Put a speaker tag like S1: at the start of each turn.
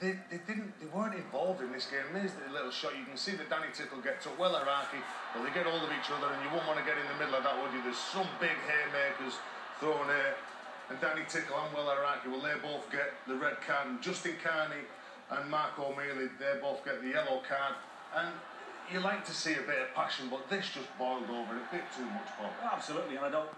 S1: they, they didn't they weren't involved in this game. There's the little shot you can see that Danny Tickle gets up Weller Hauraki, but they get hold of each other and you won't want to get in the middle of that, would you? There's some big haymakers thrown here. And Danny Tickle and Weller Hauraki, well they both get the red card and Justin Carney and Mark O'Meley, they both get the yellow card. And you like to see a bit of passion, but this just boiled over a bit too much, Bob.
S2: Absolutely, and I don't